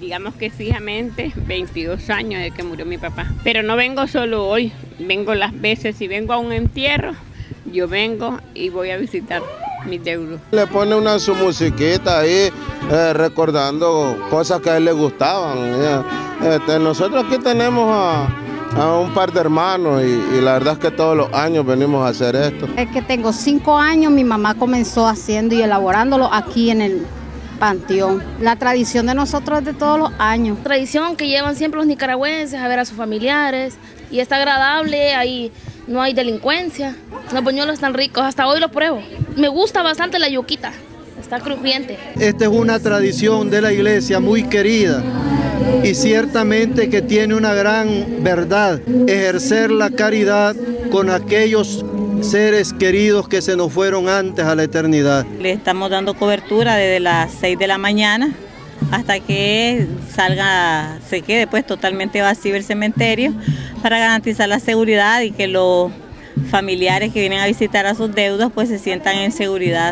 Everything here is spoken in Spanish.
Digamos que fijamente 22 años de que murió mi papá. Pero no vengo solo hoy, vengo las veces. Si vengo a un entierro, yo vengo y voy a visitar mis deudos. Le pone una su musiquita ahí, eh, recordando cosas que a él le gustaban. Este, nosotros aquí tenemos a, a, un par de hermanos y, y la verdad es que todos los años venimos a hacer esto. Es que tengo cinco años, mi mamá comenzó haciendo y elaborándolo aquí en el panteón. La tradición de nosotros es de todos los años. Tradición que llevan siempre los nicaragüenses a ver a sus familiares y está agradable, ahí no hay delincuencia, los buñuelos están ricos, hasta hoy lo pruebo. Me gusta bastante la yuquita, está crujiente. Esta es una tradición de la iglesia muy querida y ciertamente que tiene una gran verdad, ejercer la caridad con aquellos seres queridos que se nos fueron antes a la eternidad. Le estamos dando cobertura desde las 6 de la mañana hasta que salga, se quede pues totalmente vacío el cementerio para garantizar la seguridad y que los familiares que vienen a visitar a sus deudos pues se sientan en seguridad.